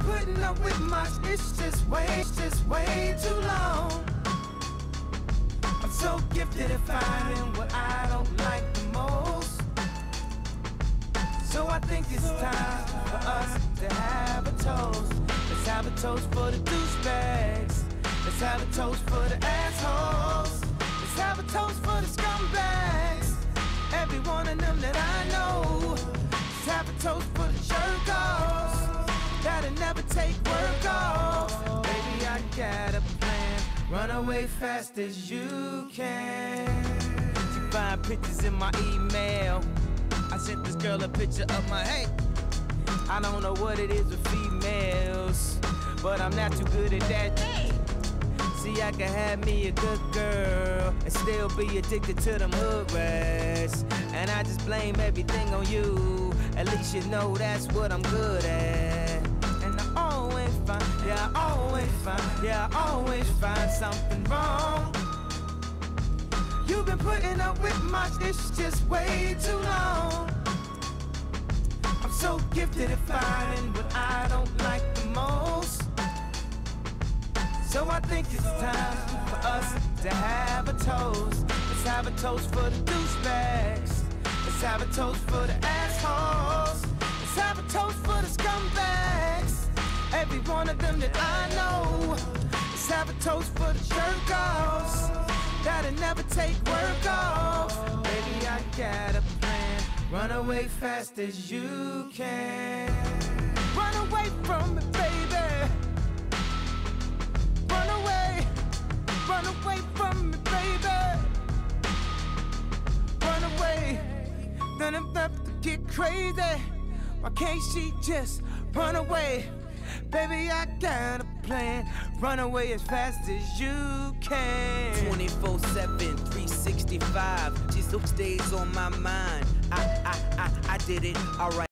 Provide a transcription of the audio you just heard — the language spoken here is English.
putting up with my it's just way, it's just way too long. I'm so gifted at finding what I don't like the most. So I think it's time for us to have a toast. Let's have a toast for the douchebags. Let's have a toast for the assholes. Let's have a toast for the scumbags. Every one of them that I know. Let's have a toast take work off. Baby, I got a plan. Run away fast as you can. You find pictures in my email. I sent this girl a picture of my hey. I don't know what it is with females, but I'm not too good at that. See, I can have me a good girl and still be addicted to them hood rats. And I just blame everything on you. At least you know that's what I'm good at. Yeah, I always find, yeah, I always find something wrong. You've been putting up with my it's just way too long. I'm so gifted at finding what I don't like the most. So I think it's time for us to have a toast. Let's have a toast for the douchebags. Let's have a toast for the assholes. One of them that I know. Have a toast for the jerk offs that'll never take work off. Baby, I got a plan. Run away fast as you can. Run away from me, baby. Run away, run away from me, baby. Run away, then I'm left to get crazy. Why can't she just run away? Baby, I got a plan. Run away as fast as you can. 24 7, 365. Just days on my mind. I, I, I, I did it. Alright.